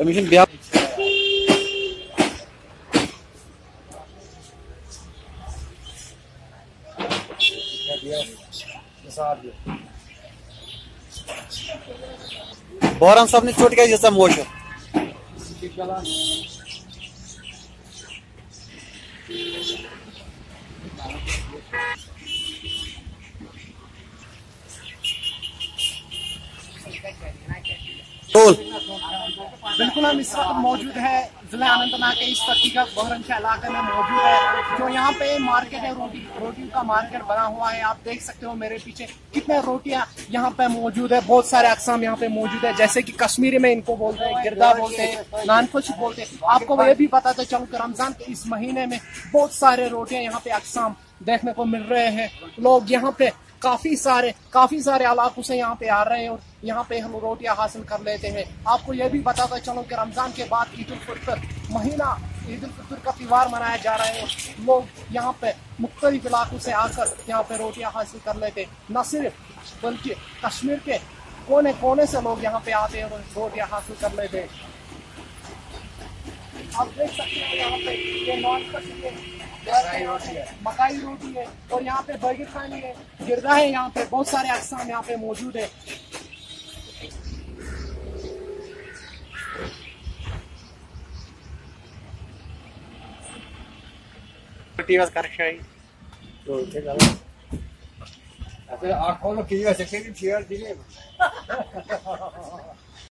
أمِس چھُنہٕ بیٛاکھ بوران صٲبنہِ ژوٚٹ کیٛازِ ییٖژاہ موشہٕ ٹول بالکل ہم اس وقت موجود ہے ضلع اننت ناگ کے اس ترقی کا علاقے میں موجود ہے جو یہاں پہ مارکیٹ ہے، روٹی روٹی کا مارکیٹ بنا ہوا ہے۔ آپ دیکھ سکتے ہو میرے پیچھے کتنے روٹیاں یہاں پہ موجود ہے بہت سارے اقسام یہاں پہ موجود ہے جیسے کہ کشمیری میں ان کو بولتے ہیں گردا بولتے ہیں نان خوش بولتے ہیں۔ آپ کو یہ بھی بتاتے چلوں کہ رمضان کے اس مہینے میں بہت سارے روٹیاں یہاں پہ اقسام دیکھنے کو مل رہے ہیں۔ لوگ یہاں پہ کافی سارے کافی سارے علاقوں سے یہاں پہ آ رہے ہیں اور یہاں پہ ہم روٹیاں حاصل کر لیتے ہیں۔ آپ کو یہ بھی بتاتا چلوں کہ رمضان کے بعد عید الفطر مہینہ عید الفطر کا تہوار منایا جا رہا ہے لوگ یہاں پہ مختلف علاقوں سے آ کر یہاں پہ روٹیاں حاصل کر لیتے ہیں۔ نہ صرف، بلکہ کشمیر کے کونے کونے سے لوگ یہاں پہ آتے ہیں اور روٹیاں حاصل کر لیتے ہیں۔ آپ دیکھ سکتے ہیں یہاں پہ یہ نان کشمیر مکائی روٹی ہے اور یہاں پہ برگر خانی ہے گردا ہے یہاں پہ بہت سارے اقسام یہاں پہ موجود ہے اچھا